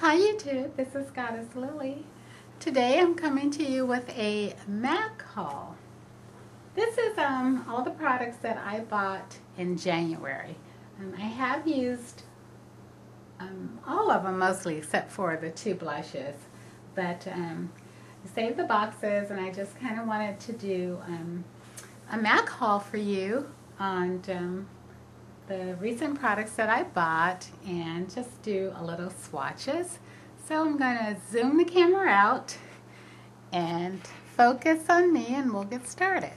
Hi YouTube, this is Goddess Lily. Today I'm coming to you with a MAC haul. This is um, all the products that I bought in January. I have used um, all of them mostly except for the two blushes. But um, I saved the boxes and I just kind of wanted to do um, a MAC haul for you on the recent products that I bought and just do a little swatches. So I'm going to zoom the camera out and focus on me and we'll get started.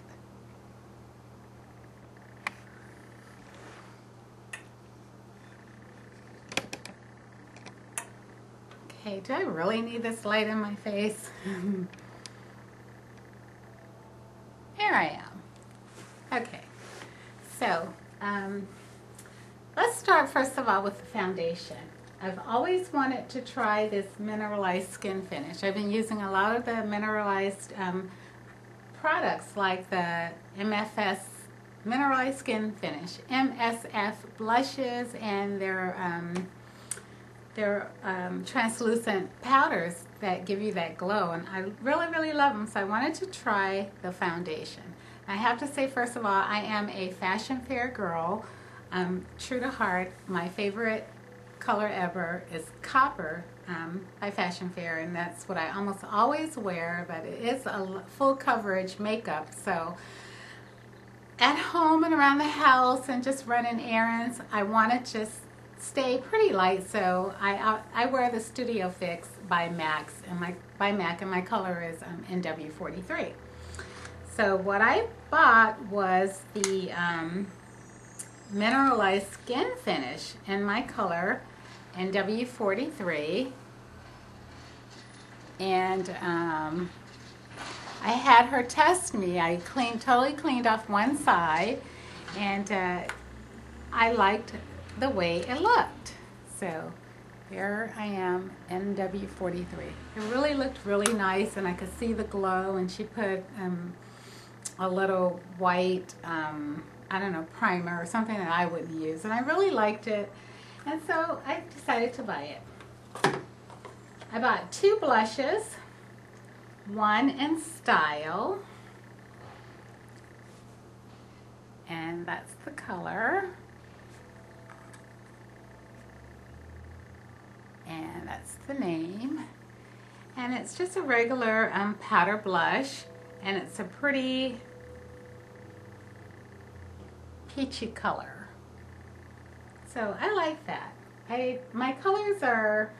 Okay, do I really need this light in my face? Here I am. Okay, so um, start first of all with the foundation. I've always wanted to try this mineralized skin finish. I've been using a lot of the mineralized um, products like the MFS Mineralized Skin Finish, MSF blushes and their, um, their um, translucent powders that give you that glow. And I really, really love them, so I wanted to try the foundation. I have to say, first of all, I am a fashion fair girl. Um, true to heart, my favorite color ever is copper um, by Fashion Fair, and that's what I almost always wear, but it is a full coverage makeup, so at home and around the house and just running errands, I want to just stay pretty light, so I, I, I wear the Studio Fix by Max, and my by MAC, and my color is um, NW43. So what I bought was the um, mineralized skin finish in my color NW43 and um, I had her test me. I cleaned, totally cleaned off one side and uh, I liked the way it looked. So there I am, NW43. It really looked really nice and I could see the glow and she put um, a little white um, I don't know, primer or something that I wouldn't use. And I really liked it. And so I decided to buy it. I bought two blushes, one in Style. And that's the color. And that's the name. And it's just a regular um, powder blush. And it's a pretty peachy color. So I like that. I My colors are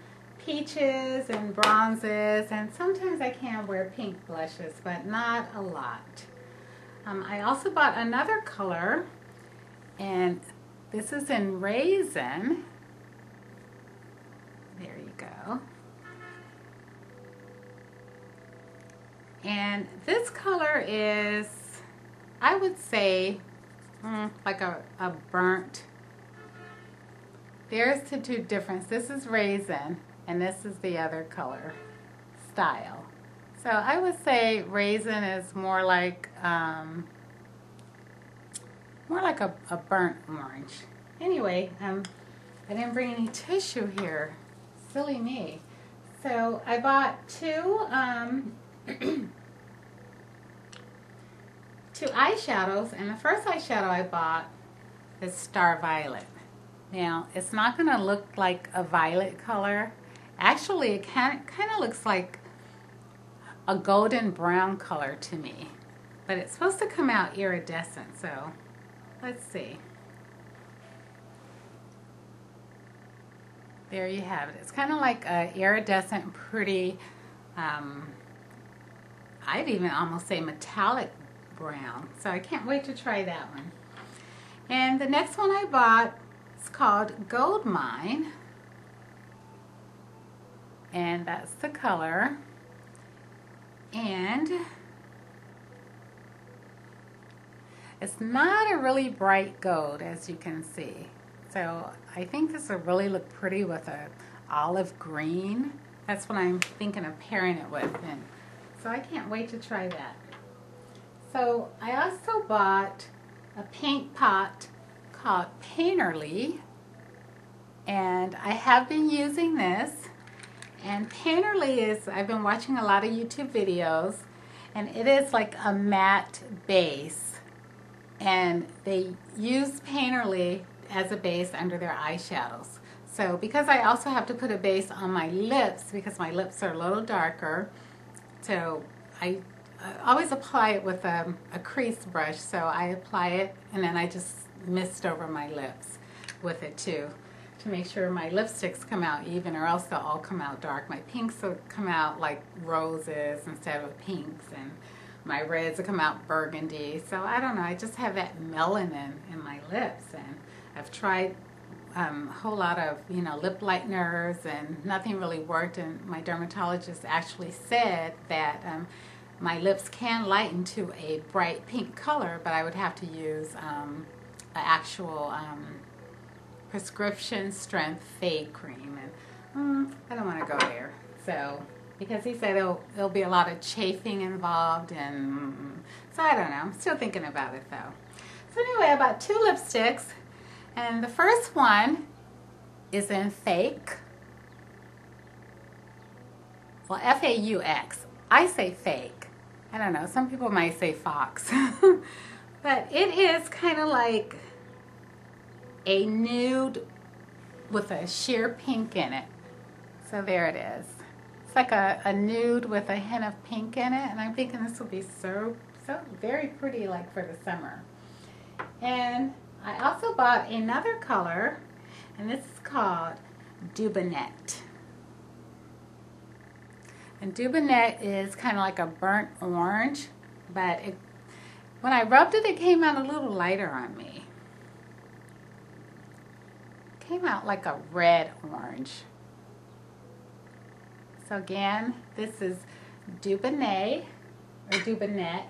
peaches and bronzes and sometimes I can wear pink blushes but not a lot. Um, I also bought another color and this is in Raisin. There you go. And this color is, I would say, mm, like a, a burnt. There's the two difference. This is raisin and this is the other color style. So I would say raisin is more like um, more like a, a burnt orange. Anyway, um, I didn't bring any tissue here. Silly me. So I bought two um, two eyeshadows, and the first eyeshadow I bought is Star Violet. Now, it's not going to look like a violet color. Actually, it kind of, looks like a golden brown color to me. But it's supposed to come out iridescent, so let's see. There you have it. It's kind of like a iridescent, pretty, um, I'd even almost say metallic brown. So I can't wait to try that one. And the next one I bought is called Gold Mine. And that's the color. And it's not a really bright gold as you can see. So I think this will really look pretty with a olive green. That's what I'm thinking of pairing it with. And so I can't wait to try that. So I also bought a paint pot called Painterly and I have been using this And Painterly is, I've been watching a lot of YouTube videos, and it is like a matte base. And they use Painterly as a base under their eyeshadows. So because I also have to put a base on my lips because my lips are a little darker, so I always apply it with a, a crease brush. So I apply it and then I just mist over my lips with it too to make sure my lipsticks come out even or else they'll all come out dark. My pinks will come out like roses instead of pinks and my reds will come out burgundy. So I don't know, I just have that melanin in my lips and I've tried um, a whole lot of, you know, lip lighteners and nothing really worked and my dermatologist actually said that um, my lips can lighten to a bright pink color, but I would have to use um, an actual um, prescription strength fade cream. And mm, I don't want to go there. So, because he said there'll, there'll be a lot of chafing involved, and so I don't know. I'm still thinking about it though. So, anyway, I bought two lipsticks, and the first one is in Fake. Well, F A U X. I say fake. I don't know. Some people might say fox. but it is kind of like a nude with a sheer pink in it. So there it is. It's like a, a nude with a hint of pink in it. And I'm thinking this will be so, so very pretty like for the summer. And I also bought another color. And this is called Dubonnet. And Dubonnet is kind of like a burnt orange. But it, when I rubbed it, it came out a little lighter on me came out like a red orange. So again, this is Dubonnet or Dubonnet,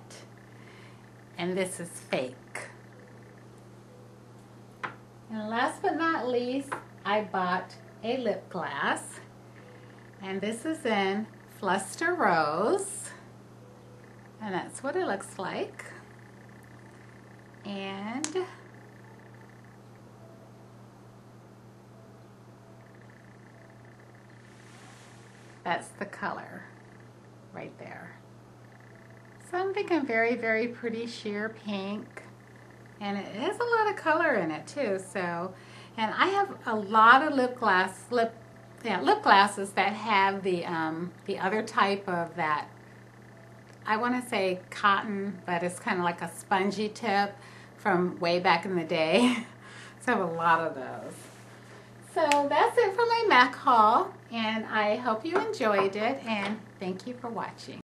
and this is fake. And last but not least, I bought a lip gloss, and this is in Fluster Rose, and that's what it looks like. And That's the color right there. So I'm thinking very, very pretty sheer pink. And it has a lot of color in it too. So, and I have a lot of lip gloss, lip, yeah, lip glosses that have the, um, the other type of that, I want to say cotton, but it's kind of like a spongy tip from way back in the day. so I have a lot of those. So that's it for my MAC haul, and I hope you enjoyed it, and thank you for watching.